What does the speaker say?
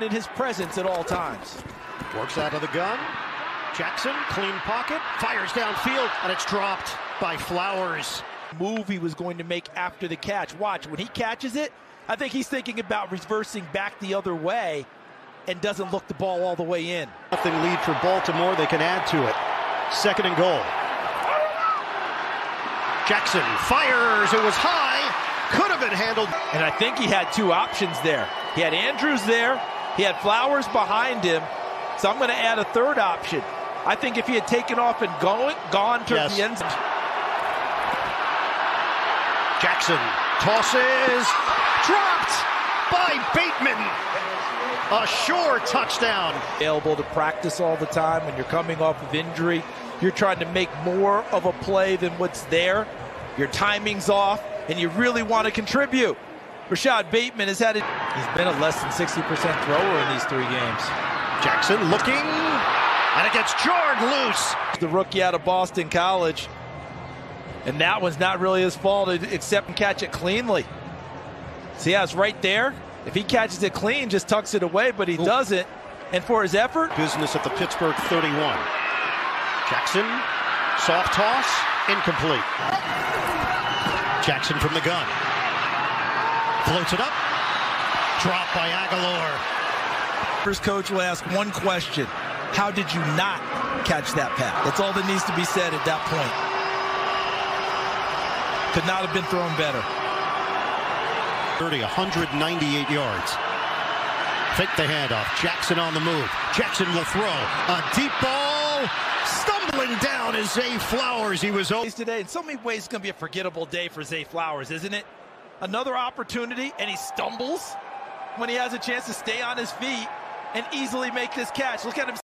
in his presence at all times. Works out of the gun. Jackson, clean pocket, fires downfield, and it's dropped by Flowers. Move he was going to make after the catch. Watch, when he catches it, I think he's thinking about reversing back the other way and doesn't look the ball all the way in. Nothing lead for Baltimore. They can add to it. Second and goal. Jackson fires. It was high. Could have been handled. And I think he had two options there. He had Andrews there. He had Flowers behind him. So I'm going to add a third option. I think if he had taken off and gone, gone to Yes. the end zone. Jackson tosses. Dropped by Bateman. A sure touchdown. available to practice all the time when you're coming off of injury. You're trying to make more of a play than what's there. Your timing's off, and you really want to contribute. Rashod Bateman has had it. He's been a less than 60% thrower in these three games. Jackson looking. And it gets jarred loose. The rookie out of Boston College. And that one's not really his fault, except and catch it cleanly. See how it's right there? If he catches it clean, just tucks it away, but he doesn't. And for his effort, Business at the Pittsburgh 31. Jackson, soft toss, incomplete. Jackson from the gun. Floats it up. Dropped by Agholor. First coach will ask one question. How did you not catch that pass? That's all that needs to be said at that point. Could not have been thrown better. 30, 198 yards. Fake the handoff. Jackson on the move. Jackson will throw. A deep ball. Stumbling down is Zay Flowers. He was over. Today, in so many ways, it's going to be a forgettable day for Zay Flowers, isn't it? Another opportunity, and he stumbles when he has a chance to stay on his feet and easily make this catch. Look at him